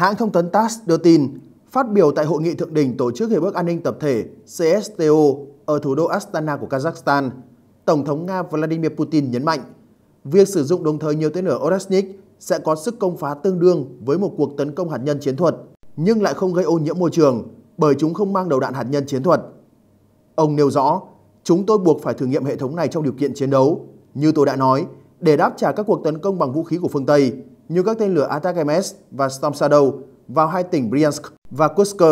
Hãng thông tấn TASS đưa tin, phát biểu tại hội nghị thượng đỉnh tổ chức Hiệp ước An ninh Tập thể CSTO ở thủ đô Astana của Kazakhstan, Tổng thống Nga Vladimir Putin nhấn mạnh, việc sử dụng đồng thời nhiều tên lửa Oresnik sẽ có sức công phá tương đương với một cuộc tấn công hạt nhân chiến thuật, nhưng lại không gây ô nhiễm môi trường bởi chúng không mang đầu đạn hạt nhân chiến thuật. Ông nêu rõ, chúng tôi buộc phải thử nghiệm hệ thống này trong điều kiện chiến đấu. Như tôi đã nói, để đáp trả các cuộc tấn công bằng vũ khí của phương Tây, như các tên lửa Attack-MS và Storm Shadow vào hai tỉnh Bryansk và Kursk.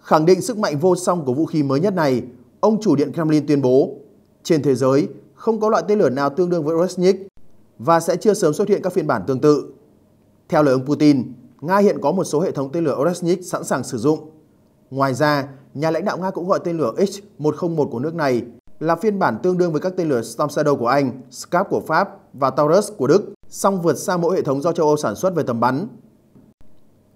Khẳng định sức mạnh vô song của vũ khí mới nhất này, ông chủ điện Kremlin tuyên bố, trên thế giới không có loại tên lửa nào tương đương với Resnik và sẽ chưa sớm xuất hiện các phiên bản tương tự. Theo lời ông Putin, Nga hiện có một số hệ thống tên lửa Oresnik sẵn sàng sử dụng. Ngoài ra, nhà lãnh đạo Nga cũng gọi tên lửa X-101 của nước này là phiên bản tương đương với các tên lửa Storm Shadow của Anh, Scap của Pháp và Taurus của Đức, song vượt xa mỗi hệ thống do châu Âu sản xuất về tầm bắn.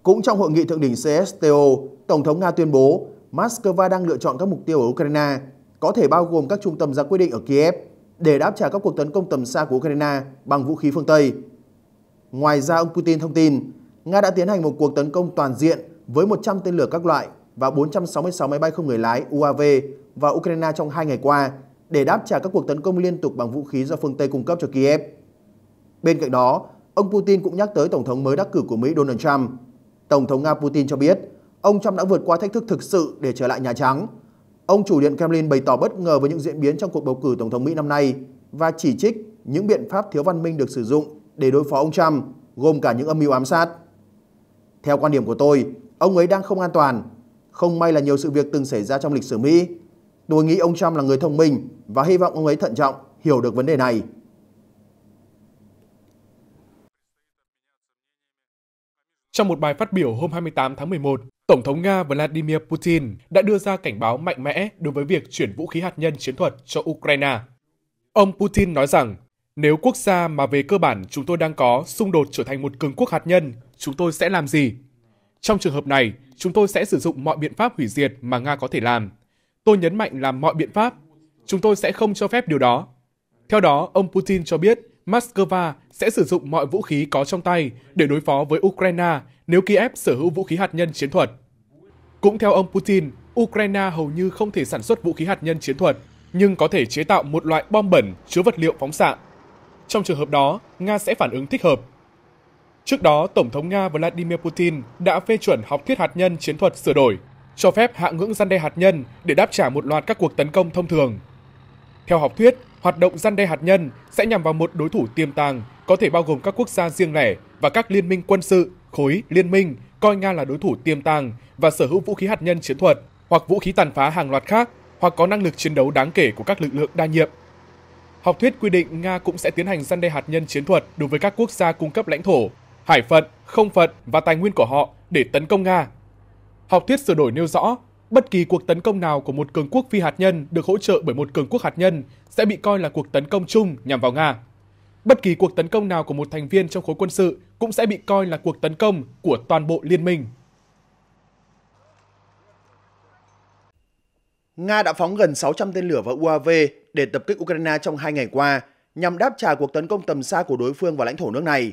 Cũng trong hội nghị thượng đỉnh CSTO, Tổng thống Nga tuyên bố Moscow đang lựa chọn các mục tiêu ở Ukraine, có thể bao gồm các trung tâm ra quyết định ở Kiev, để đáp trả các cuộc tấn công tầm xa của Ukraine bằng vũ khí phương Tây. Ngoài ra, ông Putin thông tin, Nga đã tiến hành một cuộc tấn công toàn diện với 100 tên lửa các loại và 466 máy bay không người lái UAV vào Ukraine trong hai ngày qua để đáp trả các cuộc tấn công liên tục bằng vũ khí do phương Tây cung cấp cho Kiev. Bên cạnh đó, ông Putin cũng nhắc tới Tổng thống mới đắc cử của Mỹ Donald Trump. Tổng thống Nga Putin cho biết, ông Trump đã vượt qua thách thức thực sự để trở lại Nhà Trắng. Ông chủ điện Kremlin bày tỏ bất ngờ với những diễn biến trong cuộc bầu cử Tổng thống Mỹ năm nay và chỉ trích những biện pháp thiếu văn minh được sử dụng để đối phó ông Trump, gồm cả những âm mưu ám sát. Theo quan điểm của tôi, ông ấy đang không an toàn. Không may là nhiều sự việc từng xảy ra trong lịch sử Mỹ. Tôi nghĩ ông Trump là người thông minh và hy vọng ông ấy thận trọng, hiểu được vấn đề này. Trong một bài phát biểu hôm 28 tháng 11, Tổng thống Nga Vladimir Putin đã đưa ra cảnh báo mạnh mẽ đối với việc chuyển vũ khí hạt nhân chiến thuật cho Ukraine. Ông Putin nói rằng, nếu quốc gia mà về cơ bản chúng tôi đang có xung đột trở thành một cường quốc hạt nhân, chúng tôi sẽ làm gì? Trong trường hợp này, chúng tôi sẽ sử dụng mọi biện pháp hủy diệt mà Nga có thể làm. Tôi nhấn mạnh là mọi biện pháp. Chúng tôi sẽ không cho phép điều đó. Theo đó, ông Putin cho biết Moscow sẽ sử dụng mọi vũ khí có trong tay để đối phó với Ukraine nếu Kiev sở hữu vũ khí hạt nhân chiến thuật. Cũng theo ông Putin, Ukraine hầu như không thể sản xuất vũ khí hạt nhân chiến thuật, nhưng có thể chế tạo một loại bom bẩn chứa vật liệu phóng xạ. Trong trường hợp đó, Nga sẽ phản ứng thích hợp. Trước đó, Tổng thống Nga Vladimir Putin đã phê chuẩn học thuyết hạt nhân chiến thuật sửa đổi, cho phép hạ ngưỡng gian đe hạt nhân để đáp trả một loạt các cuộc tấn công thông thường. Theo học thuyết, hoạt động gian đe hạt nhân sẽ nhằm vào một đối thủ tiềm tàng, có thể bao gồm các quốc gia riêng lẻ và các liên minh quân sự, khối, liên minh coi Nga là đối thủ tiềm tàng và sở hữu vũ khí hạt nhân chiến thuật hoặc vũ khí tàn phá hàng loạt khác hoặc có năng lực chiến đấu đáng kể của các lực lượng đa nhiệm. Học thuyết quy định Nga cũng sẽ tiến hành gian đe hạt nhân chiến thuật đối với các quốc gia cung cấp lãnh thổ, hải phận, không phận và tài nguyên của họ để tấn công Nga. Học thuyết sửa đổi nêu rõ, bất kỳ cuộc tấn công nào của một cường quốc phi hạt nhân được hỗ trợ bởi một cường quốc hạt nhân sẽ bị coi là cuộc tấn công chung nhằm vào Nga. Bất kỳ cuộc tấn công nào của một thành viên trong khối quân sự cũng sẽ bị coi là cuộc tấn công của toàn bộ liên minh. Nga đã phóng gần 600 tên lửa và UAV để tập kích Ukraine trong hai ngày qua nhằm đáp trả cuộc tấn công tầm xa của đối phương vào lãnh thổ nước này.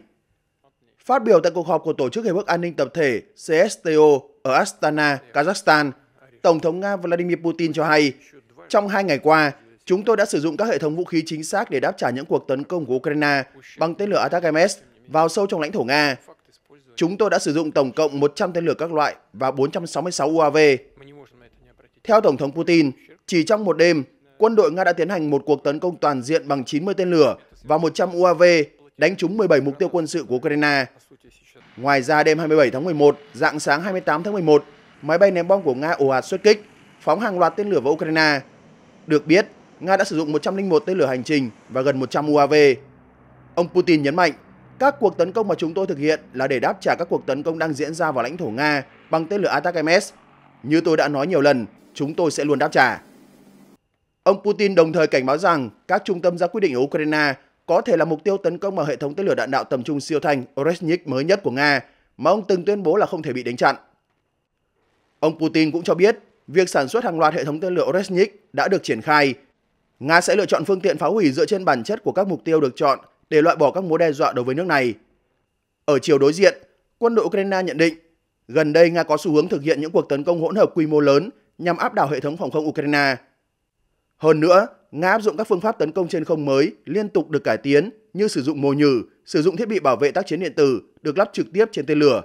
Phát biểu tại cuộc họp của Tổ chức Hiệp ước An ninh Tập thể CSTO ở Astana, Kazakhstan, Tổng thống Nga Vladimir Putin cho hay, trong hai ngày qua, chúng tôi đã sử dụng các hệ thống vũ khí chính xác để đáp trả những cuộc tấn công của Ukraine bằng tên lửa Attack-MS vào sâu trong lãnh thổ Nga. Chúng tôi đã sử dụng tổng cộng 100 tên lửa các loại và 466 UAV. Theo Tổng thống Putin, chỉ trong một đêm, quân đội Nga đã tiến hành một cuộc tấn công toàn diện bằng 90 tên lửa và 100 UAV đánh trúng 17 mục tiêu quân sự của Ukraine. Ngoài ra đêm 27 tháng 11, dạng sáng 28 tháng 11, máy bay ném bom của Nga ồ ạt xuất kích, phóng hàng loạt tên lửa vào Ukraine. Được biết, Nga đã sử dụng 101 tên lửa hành trình và gần 100 UAV. Ông Putin nhấn mạnh, các cuộc tấn công mà chúng tôi thực hiện là để đáp trả các cuộc tấn công đang diễn ra vào lãnh thổ Nga bằng tên lửa Attack-MS. Như tôi đã nói nhiều lần, chúng tôi sẽ luôn đáp trả. Ông Putin đồng thời cảnh báo rằng các trung tâm ra quyết định ở Ukraine có thể là mục tiêu tấn công vào hệ thống tên lửa đạn đạo tầm trung siêu thanh Oreshnik mới nhất của Nga mà ông từng tuyên bố là không thể bị đánh chặn. Ông Putin cũng cho biết việc sản xuất hàng loạt hệ thống tên lửa Oreshnik đã được triển khai. Nga sẽ lựa chọn phương tiện phá hủy dựa trên bản chất của các mục tiêu được chọn để loại bỏ các mối đe dọa đối với nước này. Ở chiều đối diện, Quân đội Ukraine nhận định, gần đây Nga có xu hướng thực hiện những cuộc tấn công hỗn hợp quy mô lớn nhằm áp đảo hệ thống phòng không Ukraine. Hơn nữa, Nga áp dụng các phương pháp tấn công trên không mới liên tục được cải tiến như sử dụng mồi nhử, sử dụng thiết bị bảo vệ tác chiến điện tử được lắp trực tiếp trên tên lửa.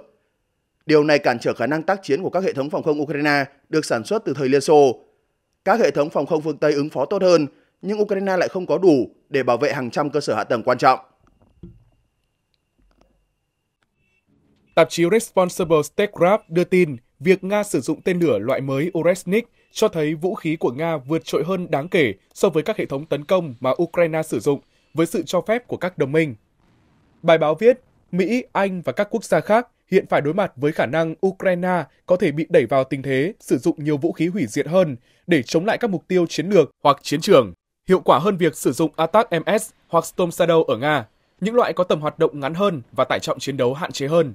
Điều này cản trở khả năng tác chiến của các hệ thống phòng không Ukraine được sản xuất từ thời Liên Xô. Các hệ thống phòng không phương Tây ứng phó tốt hơn, nhưng Ukraine lại không có đủ để bảo vệ hàng trăm cơ sở hạ tầng quan trọng. Tạp chí Responsible Statecraft đưa tin việc Nga sử dụng tên lửa loại mới Oresnik cho thấy vũ khí của Nga vượt trội hơn đáng kể so với các hệ thống tấn công mà Ukraine sử dụng với sự cho phép của các đồng minh. Bài báo viết, Mỹ, Anh và các quốc gia khác hiện phải đối mặt với khả năng Ukraine có thể bị đẩy vào tình thế sử dụng nhiều vũ khí hủy diệt hơn để chống lại các mục tiêu chiến lược hoặc chiến trường, hiệu quả hơn việc sử dụng Attack-MS hoặc Storm Shadow ở Nga, những loại có tầm hoạt động ngắn hơn và tải trọng chiến đấu hạn chế hơn.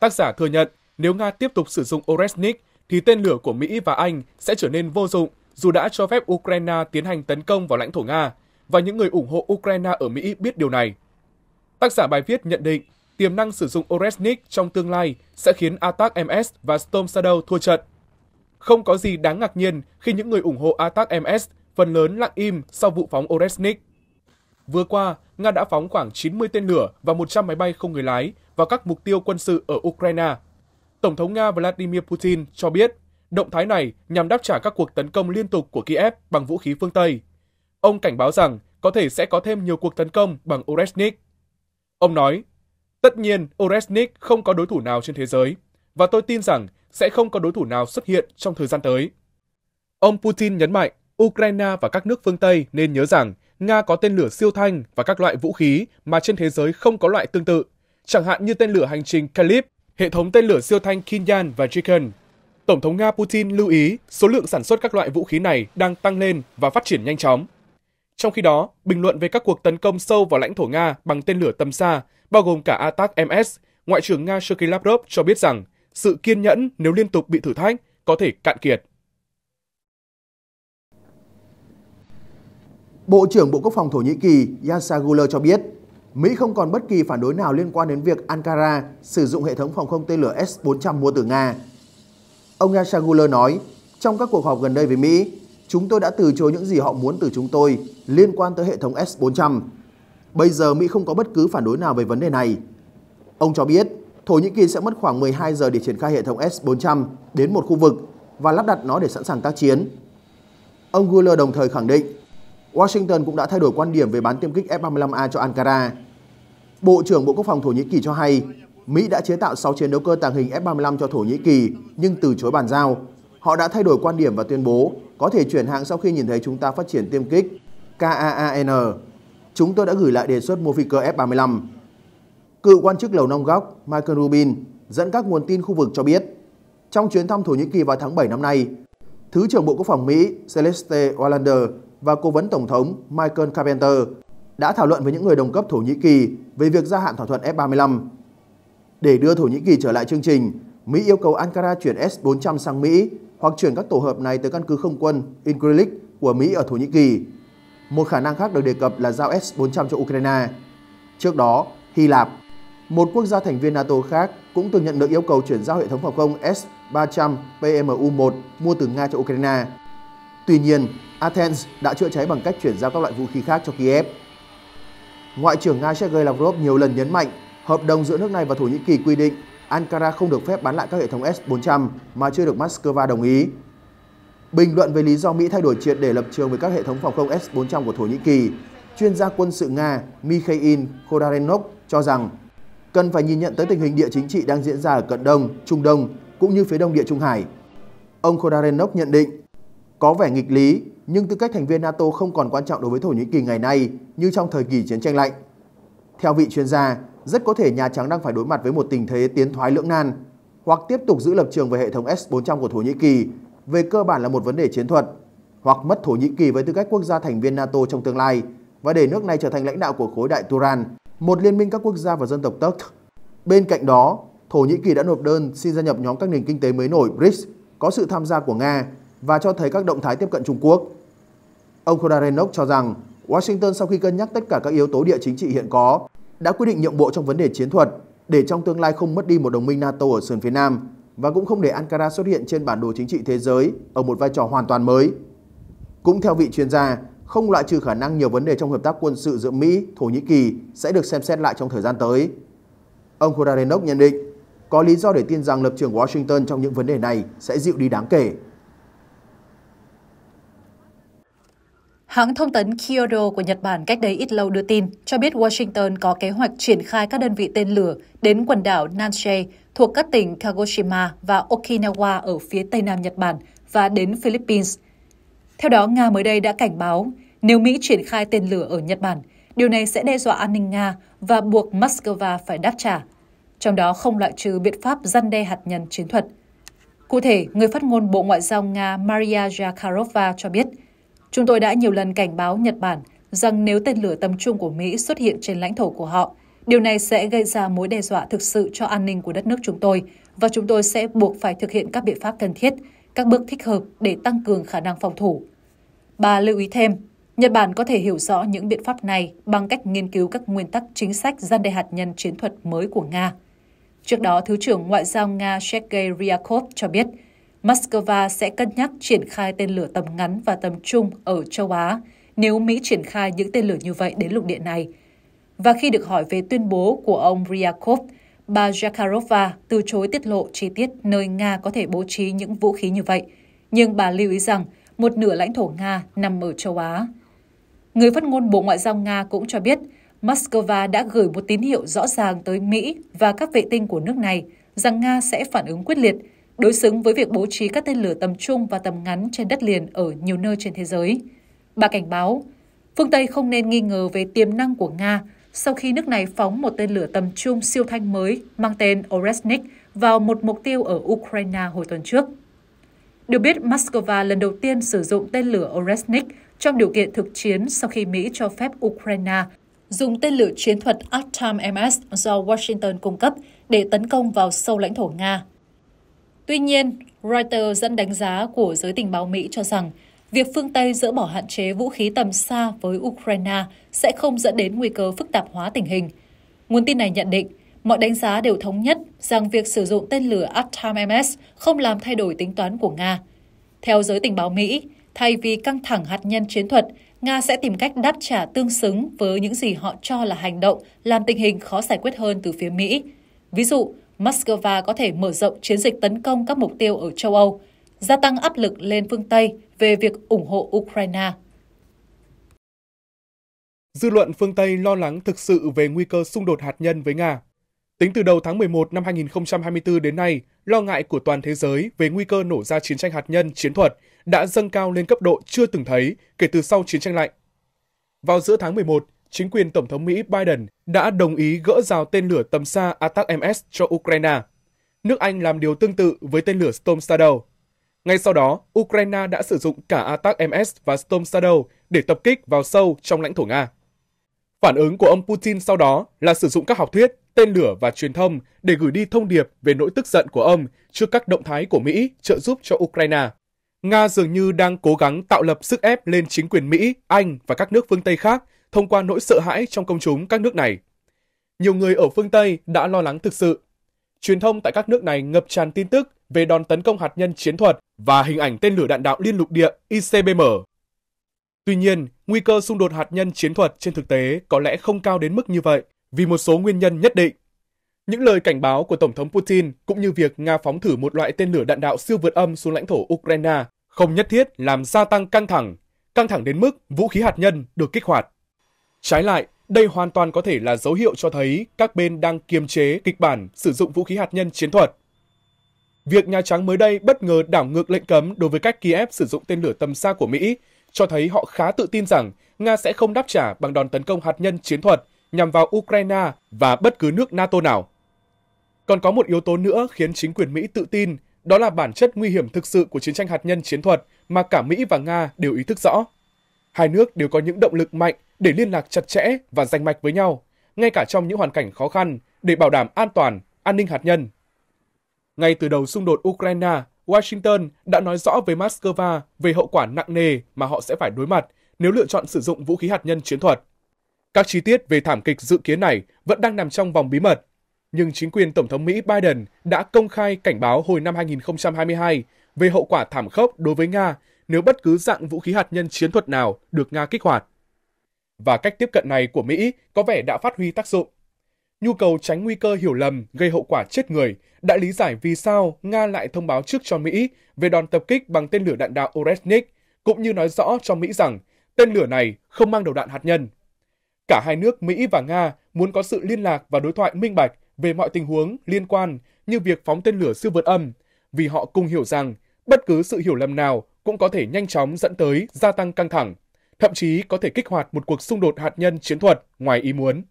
Tác giả thừa nhận nếu Nga tiếp tục sử dụng Oresnik thì tên lửa của Mỹ và Anh sẽ trở nên vô dụng dù đã cho phép Ukraine tiến hành tấn công vào lãnh thổ Nga và những người ủng hộ Ukraine ở Mỹ biết điều này. Tác giả bài viết nhận định tiềm năng sử dụng Oresnik trong tương lai sẽ khiến Attack-MS và Storm Shadow thua trận. Không có gì đáng ngạc nhiên khi những người ủng hộ Attack-MS phần lớn lặng im sau vụ phóng Oresnik. Vừa qua, Nga đã phóng khoảng 90 tên lửa và 100 máy bay không người lái vào các mục tiêu quân sự ở Ukraine. Tổng thống Nga Vladimir Putin cho biết động thái này nhằm đáp trả các cuộc tấn công liên tục của Kiev bằng vũ khí phương Tây. Ông cảnh báo rằng có thể sẽ có thêm nhiều cuộc tấn công bằng Oresnik. Ông nói, tất nhiên Oresnik không có đối thủ nào trên thế giới, và tôi tin rằng sẽ không có đối thủ nào xuất hiện trong thời gian tới. Ông Putin nhấn mạnh, Ukraine và các nước phương Tây nên nhớ rằng Nga có tên lửa siêu thanh và các loại vũ khí mà trên thế giới không có loại tương tự, chẳng hạn như tên lửa hành trình Kalib, hệ thống tên lửa siêu thanh Kinyan và Chicken. Tổng thống Nga Putin lưu ý số lượng sản xuất các loại vũ khí này đang tăng lên và phát triển nhanh chóng. Trong khi đó, bình luận về các cuộc tấn công sâu vào lãnh thổ Nga bằng tên lửa tầm xa, bao gồm cả Atac MS, Ngoại trưởng Nga Sergei Lavrov cho biết rằng sự kiên nhẫn nếu liên tục bị thử thách có thể cạn kiệt. Bộ trưởng Bộ Quốc phòng Thổ Nhĩ Kỳ Yasaguler cho biết, Mỹ không còn bất kỳ phản đối nào liên quan đến việc Ankara sử dụng hệ thống phòng không tên lửa S-400 mua từ Nga. Ông Yashaguler nói, trong các cuộc họp gần đây với Mỹ, chúng tôi đã từ chối những gì họ muốn từ chúng tôi liên quan tới hệ thống S-400. Bây giờ Mỹ không có bất cứ phản đối nào về vấn đề này. Ông cho biết, Thổ Nhĩ Kỳ sẽ mất khoảng 12 giờ để triển khai hệ thống S-400 đến một khu vực và lắp đặt nó để sẵn sàng tác chiến. Ông Guler đồng thời khẳng định Washington cũng đã thay đổi quan điểm về bán tiêm kích F-35A cho Ankara. Bộ trưởng Bộ Quốc phòng Thổ Nhĩ Kỳ cho hay, Mỹ đã chế tạo 6 chiến đấu cơ tàng hình F-35 cho Thổ Nhĩ Kỳ nhưng từ chối bàn giao. Họ đã thay đổi quan điểm và tuyên bố có thể chuyển hàng sau khi nhìn thấy chúng ta phát triển tiêm kích KAAN. Chúng tôi đã gửi lại đề xuất mua phi cơ F-35. Cựu quan chức Lầu Năm Góc Michael Rubin dẫn các nguồn tin khu vực cho biết, trong chuyến thăm Thổ Nhĩ Kỳ vào tháng 7 năm nay, Thứ trưởng Bộ Quốc phòng Mỹ Celeste Wallander và Cố vấn Tổng thống Michael Carpenter đã thảo luận với những người đồng cấp Thổ Nhĩ Kỳ về việc gia hạn thỏa thuận F-35. Để đưa Thổ Nhĩ Kỳ trở lại chương trình, Mỹ yêu cầu Ankara chuyển S-400 sang Mỹ hoặc chuyển các tổ hợp này tới căn cứ không quân Incirlik của Mỹ ở Thổ Nhĩ Kỳ. Một khả năng khác được đề cập là giao S-400 cho Ukraine. Trước đó, Hy Lạp, một quốc gia thành viên NATO khác cũng từng nhận được yêu cầu chuyển giao hệ thống phòng không S-300 PMU-1 mua từ Nga cho Ukraine. Tuy nhiên, Athens đã chữa cháy bằng cách chuyển giao các loại vũ khí khác cho Kiev. Ngoại trưởng Nga Sergei Lavrov nhiều lần nhấn mạnh hợp đồng giữa nước này và Thổ Nhĩ Kỳ quy định Ankara không được phép bán lại các hệ thống S-400 mà chưa được Moscow đồng ý. Bình luận về lý do Mỹ thay đổi triệt để lập trường với các hệ thống phòng không S-400 của Thổ Nhĩ Kỳ, chuyên gia quân sự Nga Mikhail Khodarenov cho rằng cần phải nhìn nhận tới tình hình địa chính trị đang diễn ra ở Cận Đông, Trung Đông cũng như phía đông địa Trung Hải. Ông Khodarenov nhận định có vẻ nghịch lý, nhưng tư cách thành viên NATO không còn quan trọng đối với Thổ Nhĩ Kỳ ngày nay như trong thời kỳ chiến tranh lạnh. Theo vị chuyên gia, rất có thể Nhà Trắng đang phải đối mặt với một tình thế tiến thoái lưỡng nan, hoặc tiếp tục giữ lập trường về hệ thống S-400 của Thổ Nhĩ Kỳ, về cơ bản là một vấn đề chiến thuật, hoặc mất Thổ Nhĩ Kỳ với tư cách quốc gia thành viên NATO trong tương lai và để nước này trở thành lãnh đạo của khối đại Turan, một liên minh các quốc gia và dân tộc Turk. Bên cạnh đó, Thổ Nhĩ Kỳ đã nộp đơn xin gia nhập nhóm các nền kinh tế mới nổi BRICS có sự tham gia của Nga và cho thấy các động thái tiếp cận Trung Quốc. Ông Khodarenov cho rằng Washington sau khi cân nhắc tất cả các yếu tố địa chính trị hiện có đã quyết định nhượng bộ trong vấn đề chiến thuật để trong tương lai không mất đi một đồng minh NATO ở sườn phía Nam và cũng không để Ankara xuất hiện trên bản đồ chính trị thế giới ở một vai trò hoàn toàn mới. Cũng theo vị chuyên gia, không loại trừ khả năng nhiều vấn đề trong hợp tác quân sự giữa Mỹ, Thổ Nhĩ Kỳ sẽ được xem xét lại trong thời gian tới. Ông Khodarenok nhận định, có lý do để tin rằng lập trường Washington trong những vấn đề này sẽ dịu đi đáng kể. Hãng thông tấn Kyodo của Nhật Bản cách đây ít lâu đưa tin cho biết Washington có kế hoạch triển khai các đơn vị tên lửa đến quần đảo Nansei thuộc các tỉnh Kagoshima và Okinawa ở phía tây nam Nhật Bản và đến Philippines. Theo đó, Nga mới đây đã cảnh báo nếu Mỹ triển khai tên lửa ở Nhật Bản, điều này sẽ đe dọa an ninh Nga và buộc Moscow phải đáp trả, trong đó không loại trừ biện pháp răn đe hạt nhân chiến thuật. Cụ thể, người phát ngôn Bộ Ngoại giao Nga Maria Zakharova cho biết – Chúng tôi đã nhiều lần cảnh báo Nhật Bản rằng nếu tên lửa tầm trung của Mỹ xuất hiện trên lãnh thổ của họ, điều này sẽ gây ra mối đe dọa thực sự cho an ninh của đất nước chúng tôi và chúng tôi sẽ buộc phải thực hiện các biện pháp cần thiết, các bước thích hợp để tăng cường khả năng phòng thủ. Bà lưu ý thêm, Nhật Bản có thể hiểu rõ những biện pháp này bằng cách nghiên cứu các nguyên tắc chính sách gian đe hạt nhân chiến thuật mới của Nga. Trước đó, Thứ trưởng Ngoại giao Nga Sergei Ryakov cho biết – Moscow sẽ cân nhắc triển khai tên lửa tầm ngắn và tầm trung ở châu Á nếu Mỹ triển khai những tên lửa như vậy đến lục địa này. Và khi được hỏi về tuyên bố của ông Ryakov, bà Zakharova từ chối tiết lộ chi tiết nơi Nga có thể bố trí những vũ khí như vậy. Nhưng bà lưu ý rằng một nửa lãnh thổ Nga nằm ở châu Á. Người phát ngôn Bộ Ngoại giao Nga cũng cho biết Moscow đã gửi một tín hiệu rõ ràng tới Mỹ và các vệ tinh của nước này rằng Nga sẽ phản ứng quyết liệt đối xứng với việc bố trí các tên lửa tầm trung và tầm ngắn trên đất liền ở nhiều nơi trên thế giới. Bà cảnh báo, phương Tây không nên nghi ngờ về tiềm năng của Nga sau khi nước này phóng một tên lửa tầm trung siêu thanh mới mang tên Oresnik vào một mục tiêu ở Ukraine hồi tuần trước. Được biết, Moscow lần đầu tiên sử dụng tên lửa Oresnik trong điều kiện thực chiến sau khi Mỹ cho phép Ukraine dùng tên lửa chiến thuật Atam-MS do Washington cung cấp để tấn công vào sâu lãnh thổ Nga Tuy nhiên, Reuters dẫn đánh giá của giới tình báo Mỹ cho rằng việc phương Tây dỡ bỏ hạn chế vũ khí tầm xa với Ukraine sẽ không dẫn đến nguy cơ phức tạp hóa tình hình. Nguồn tin này nhận định, mọi đánh giá đều thống nhất rằng việc sử dụng tên lửa Atam-MS không làm thay đổi tính toán của Nga. Theo giới tình báo Mỹ, thay vì căng thẳng hạt nhân chiến thuật, Nga sẽ tìm cách đáp trả tương xứng với những gì họ cho là hành động làm tình hình khó giải quyết hơn từ phía Mỹ. Ví dụ, Moscow có thể mở rộng chiến dịch tấn công các mục tiêu ở châu Âu, gia tăng áp lực lên phương Tây về việc ủng hộ Ukraine. Dư luận phương Tây lo lắng thực sự về nguy cơ xung đột hạt nhân với Nga. Tính từ đầu tháng 11 năm 2024 đến nay, lo ngại của toàn thế giới về nguy cơ nổ ra chiến tranh hạt nhân chiến thuật đã dâng cao lên cấp độ chưa từng thấy kể từ sau chiến tranh lạnh. Vào giữa tháng 11, chính quyền Tổng thống Mỹ Biden đã đồng ý gỡ rào tên lửa tầm xa Atac MS cho Ukraine. Nước Anh làm điều tương tự với tên lửa Storm Shadow. Ngay sau đó, Ukraine đã sử dụng cả Atac MS và Storm Shadow để tập kích vào sâu trong lãnh thổ Nga. Phản ứng của ông Putin sau đó là sử dụng các học thuyết, tên lửa và truyền thông để gửi đi thông điệp về nỗi tức giận của ông trước các động thái của Mỹ trợ giúp cho Ukraine. Nga dường như đang cố gắng tạo lập sức ép lên chính quyền Mỹ, Anh và các nước phương Tây khác thông qua nỗi sợ hãi trong công chúng các nước này. Nhiều người ở phương Tây đã lo lắng thực sự. Truyền thông tại các nước này ngập tràn tin tức về đòn tấn công hạt nhân chiến thuật và hình ảnh tên lửa đạn đạo liên lục địa ICBM. Tuy nhiên, nguy cơ xung đột hạt nhân chiến thuật trên thực tế có lẽ không cao đến mức như vậy vì một số nguyên nhân nhất định. Những lời cảnh báo của Tổng thống Putin cũng như việc Nga phóng thử một loại tên lửa đạn đạo siêu vượt âm xuống lãnh thổ Ukraine không nhất thiết làm gia tăng căng thẳng, căng thẳng đến mức vũ khí hạt nhân được kích hoạt. Trái lại, đây hoàn toàn có thể là dấu hiệu cho thấy các bên đang kiềm chế kịch bản sử dụng vũ khí hạt nhân chiến thuật. Việc Nhà Trắng mới đây bất ngờ đảo ngược lệnh cấm đối với cách Kiev sử dụng tên lửa tầm xa của Mỹ cho thấy họ khá tự tin rằng Nga sẽ không đáp trả bằng đòn tấn công hạt nhân chiến thuật nhằm vào Ukraine và bất cứ nước NATO nào. Còn có một yếu tố nữa khiến chính quyền Mỹ tự tin, đó là bản chất nguy hiểm thực sự của chiến tranh hạt nhân chiến thuật mà cả Mỹ và Nga đều ý thức rõ. Hai nước đều có những động lực mạnh để liên lạc chặt chẽ và rành mạch với nhau, ngay cả trong những hoàn cảnh khó khăn để bảo đảm an toàn, an ninh hạt nhân. Ngay từ đầu xung đột Ukraine, Washington đã nói rõ với Moscow về hậu quả nặng nề mà họ sẽ phải đối mặt nếu lựa chọn sử dụng vũ khí hạt nhân chiến thuật. Các chi tiết về thảm kịch dự kiến này vẫn đang nằm trong vòng bí mật. nhưng chính quyền Tổng thống Mỹ Biden đã công khai cảnh báo hồi năm 2022 về hậu quả thảm khốc đối với Nga nếu bất cứ dạng vũ khí hạt nhân chiến thuật nào được Nga kích hoạt. Và cách tiếp cận này của Mỹ có vẻ đã phát huy tác dụng. Nhu cầu tránh nguy cơ hiểu lầm gây hậu quả chết người đã lý giải vì sao Nga lại thông báo trước cho Mỹ về đòn tập kích bằng tên lửa đạn đạo Oresnik, cũng như nói rõ cho Mỹ rằng tên lửa này không mang đầu đạn hạt nhân. Cả hai nước Mỹ và Nga muốn có sự liên lạc và đối thoại minh bạch về mọi tình huống liên quan như việc phóng tên lửa siêu vượt âm, vì họ cùng hiểu rằng bất cứ sự hiểu lầm nào cũng có thể nhanh chóng dẫn tới gia tăng căng thẳng, thậm chí có thể kích hoạt một cuộc xung đột hạt nhân chiến thuật ngoài ý muốn.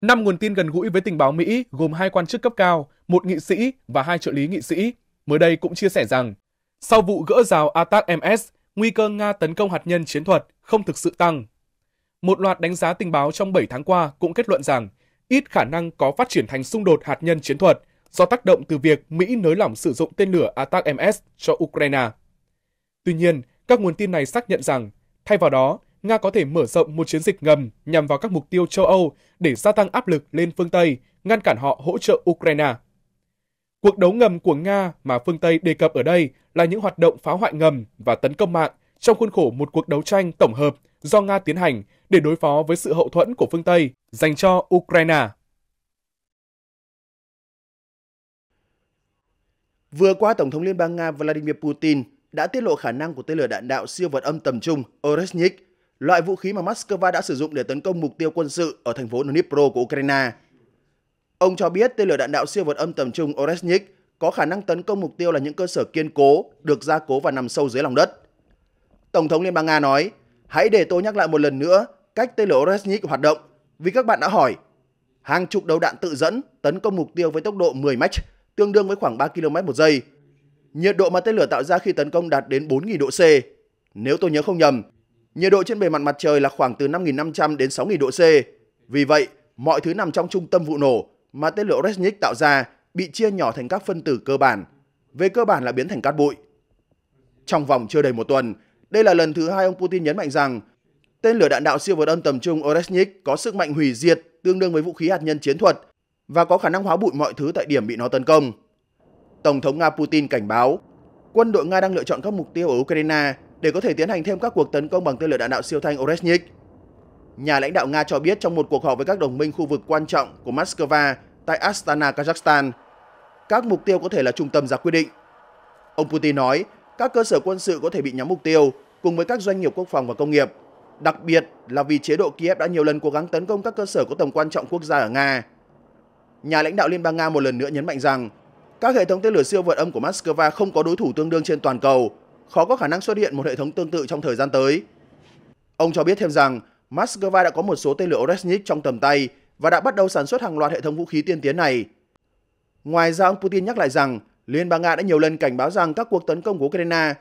Năm nguồn tin gần gũi với tình báo Mỹ gồm hai quan chức cấp cao, một nghị sĩ và hai trợ lý nghị sĩ, mới đây cũng chia sẻ rằng, sau vụ gỡ rào ATAC-MS, nguy cơ Nga tấn công hạt nhân chiến thuật không thực sự tăng. Một loạt đánh giá tình báo trong 7 tháng qua cũng kết luận rằng ít khả năng có phát triển thành xung đột hạt nhân chiến thuật do tác động từ việc Mỹ nới lỏng sử dụng tên lửa ATAC-MS cho Ukraine. Tuy nhiên, các nguồn tin này xác nhận rằng, thay vào đó, Nga có thể mở rộng một chiến dịch ngầm nhằm vào các mục tiêu châu Âu để gia tăng áp lực lên phương Tây, ngăn cản họ hỗ trợ Ukraine. Cuộc đấu ngầm của Nga mà phương Tây đề cập ở đây là những hoạt động phá hoại ngầm và tấn công mạng trong khuôn khổ một cuộc đấu tranh tổng hợp do Nga tiến hành để đối phó với sự hậu thuẫn của phương Tây dành cho Ukraine. Vừa qua, Tổng thống Liên bang Nga Vladimir Putin đã tiết lộ khả năng của tên lửa đạn đạo siêu vật âm tầm trung Oreshnik loại vũ khí mà Moscow đã sử dụng để tấn công mục tiêu quân sự ở thành phố Dnipro của Ukraine. Ông cho biết tên lửa đạn đạo siêu vượt âm tầm trung Oreshnik có khả năng tấn công mục tiêu là những cơ sở kiên cố, được gia cố và nằm sâu dưới lòng đất. Tổng thống Liên bang Nga nói, hãy để tôi nhắc lại một lần nữa cách tên lửa Oreshnik hoạt động, vì các bạn đã hỏi. Hàng chục đầu đạn tự dẫn tấn công mục tiêu với tốc độ 10 Mach, tương đương với khoảng 3 km một giây. Nhiệt độ mà tên lửa tạo ra khi tấn công đạt đến 4.000 độ C. Nếu tôi nhớ không nhầm, Nhiệt độ trên bề mặt mặt trời là khoảng từ 5.500 đến 6.000 độ C. Vì vậy, mọi thứ nằm trong trung tâm vụ nổ mà tên lửa Resnik tạo ra bị chia nhỏ thành các phân tử cơ bản. Về cơ bản là biến thành cát bụi. Trong vòng chưa đầy một tuần, đây là lần thứ hai ông Putin nhấn mạnh rằng tên lửa đạn đạo siêu vượt âm tầm trung Oresnik có sức mạnh hủy diệt tương đương với vũ khí hạt nhân chiến thuật và có khả năng hóa bụi mọi thứ tại điểm bị nó tấn công. Tổng thống Nga Putin cảnh báo quân đội Nga đang lựa chọn các mục tiêu ở Ukraine để có thể tiến hành thêm các cuộc tấn công bằng tên lửa đạn đạo siêu thanh Oreshnik. Nhà lãnh đạo Nga cho biết trong một cuộc họp với các đồng minh khu vực quan trọng của Moscow tại Astana, Kazakhstan, các mục tiêu có thể là trung tâm ra quyết định. Ông Putin nói các cơ sở quân sự có thể bị nhắm mục tiêu cùng với các doanh nghiệp quốc phòng và công nghiệp, đặc biệt là vì chế độ Kiev đã nhiều lần cố gắng tấn công các cơ sở có tầm quan trọng quốc gia ở Nga. Nhà lãnh đạo Liên bang Nga một lần nữa nhấn mạnh rằng các hệ thống tên lửa siêu vượt âm của Moscow không có đối thủ tương đương trên toàn cầu khó có khả năng xuất hiện một hệ thống tương tự trong thời gian tới. Ông cho biết thêm rằng Moscow đã có một số tên lửa Oresnik trong tầm tay và đã bắt đầu sản xuất hàng loạt hệ thống vũ khí tiên tiến này. Ngoài ra, ông Putin nhắc lại rằng Liên bang Nga đã nhiều lần cảnh báo rằng các cuộc tấn công của Ukraine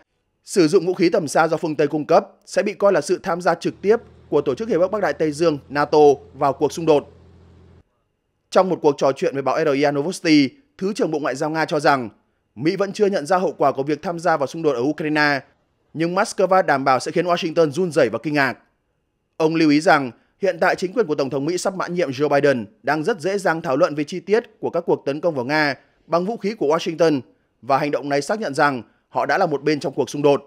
sử dụng vũ khí tầm xa do phương Tây cung cấp sẽ bị coi là sự tham gia trực tiếp của Tổ chức Hiệp ước Bắc Đại Tây Dương NATO vào cuộc xung đột. Trong một cuộc trò chuyện với báo RIA Novosti, Thứ trưởng Bộ Ngoại giao Nga cho rằng Mỹ vẫn chưa nhận ra hậu quả của việc tham gia vào xung đột ở Ukraine, nhưng Moscow đảm bảo sẽ khiến Washington run rẩy và kinh ngạc. Ông lưu ý rằng hiện tại chính quyền của Tổng thống Mỹ sắp mãn nhiệm Joe Biden đang rất dễ dàng thảo luận về chi tiết của các cuộc tấn công vào Nga bằng vũ khí của Washington và hành động này xác nhận rằng họ đã là một bên trong cuộc xung đột.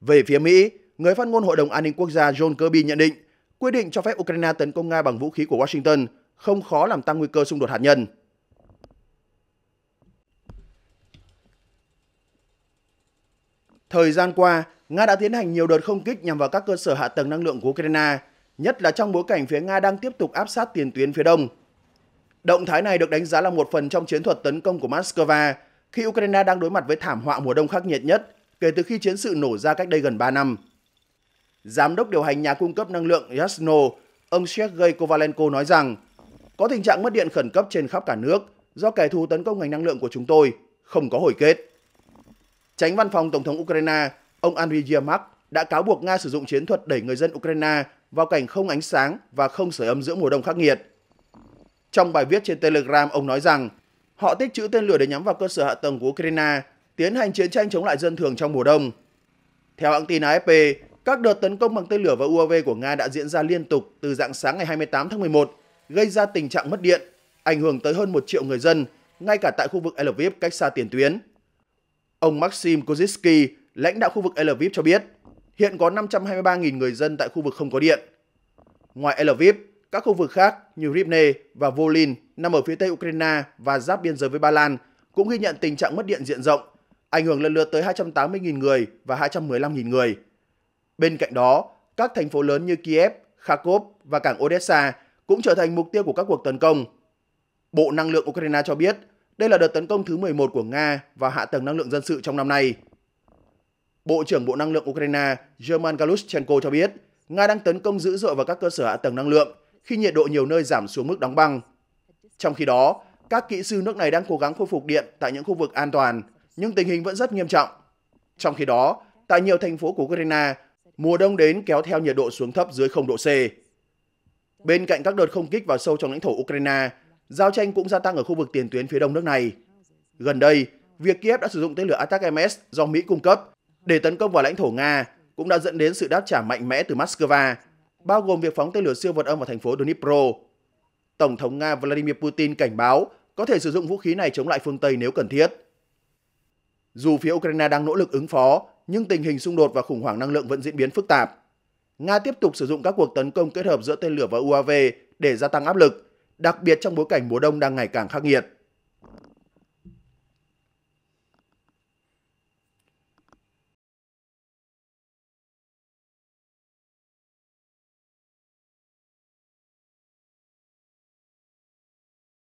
Về phía Mỹ, người phát ngôn Hội đồng An ninh Quốc gia John Kirby nhận định quyết định cho phép Ukraine tấn công Nga bằng vũ khí của Washington không khó làm tăng nguy cơ xung đột hạt nhân. Thời gian qua, Nga đã tiến hành nhiều đợt không kích nhằm vào các cơ sở hạ tầng năng lượng của Ukraine, nhất là trong bối cảnh phía Nga đang tiếp tục áp sát tiền tuyến phía đông. Động thái này được đánh giá là một phần trong chiến thuật tấn công của Moscow khi Ukraine đang đối mặt với thảm họa mùa đông khắc nghiệt nhất kể từ khi chiến sự nổ ra cách đây gần 3 năm. Giám đốc điều hành nhà cung cấp năng lượng Yasno, ông Sergei Kovalenko nói rằng có tình trạng mất điện khẩn cấp trên khắp cả nước do kẻ thù tấn công ngành năng lượng của chúng tôi, không có hồi kết. Tránh văn phòng Tổng thống Ukraine, ông Andriy Yermak đã cáo buộc Nga sử dụng chiến thuật đẩy người dân Ukraine vào cảnh không ánh sáng và không sưởi ấm giữa mùa đông khắc nghiệt. Trong bài viết trên Telegram, ông nói rằng họ tích trữ tên lửa để nhắm vào cơ sở hạ tầng của Ukraine, tiến hành chiến tranh chống lại dân thường trong mùa đông. Theo hãng tin AFP, các đợt tấn công bằng tên lửa và UAV của Nga đã diễn ra liên tục từ dạng sáng ngày 28 tháng 11 gây ra tình trạng mất điện, ảnh hưởng tới hơn 1 triệu người dân, ngay cả tại khu vực Lviv cách xa tiền tuyến. Ông Maxim Kozitsky, lãnh đạo khu vực Lviv cho biết, hiện có 523.000 người dân tại khu vực không có điện. Ngoài Lviv, các khu vực khác như Rivne và Volin nằm ở phía tây Ukraine và giáp biên giới với Ba Lan cũng ghi nhận tình trạng mất điện diện rộng, ảnh hưởng lần lượt tới 280.000 người và 215.000 người. Bên cạnh đó, các thành phố lớn như Kiev, Kharkov và cảng Odessa cũng trở thành mục tiêu của các cuộc tấn công. Bộ Năng lượng Ukraine cho biết đây là đợt tấn công thứ 11 của Nga vào hạ tầng năng lượng dân sự trong năm nay. Bộ trưởng Bộ Năng lượng Ukraine German Galushchenko cho biết Nga đang tấn công dữ dội vào các cơ sở hạ tầng năng lượng khi nhiệt độ nhiều nơi giảm xuống mức đóng băng. Trong khi đó, các kỹ sư nước này đang cố gắng khôi phục điện tại những khu vực an toàn, nhưng tình hình vẫn rất nghiêm trọng. Trong khi đó, tại nhiều thành phố của Ukraine, mùa đông đến kéo theo nhiệt độ xuống thấp dưới 0 độ C. Bên cạnh các đợt không kích vào sâu trong lãnh thổ Ukraine, giao tranh cũng gia tăng ở khu vực tiền tuyến phía đông nước này. Gần đây, việc Kiev đã sử dụng tên lửa Attack-MS do Mỹ cung cấp để tấn công vào lãnh thổ Nga cũng đã dẫn đến sự đáp trả mạnh mẽ từ Moscow, bao gồm việc phóng tên lửa siêu vượt âm vào thành phố Dnipro. Tổng thống Nga Vladimir Putin cảnh báo có thể sử dụng vũ khí này chống lại phương Tây nếu cần thiết. Dù phía Ukraine đang nỗ lực ứng phó, nhưng tình hình xung đột và khủng hoảng năng lượng vẫn diễn biến phức tạp. Nga tiếp tục sử dụng các cuộc tấn công kết hợp giữa tên lửa và UAV để gia tăng áp lực, đặc biệt trong bối cảnh mùa đông đang ngày càng khắc nghiệt.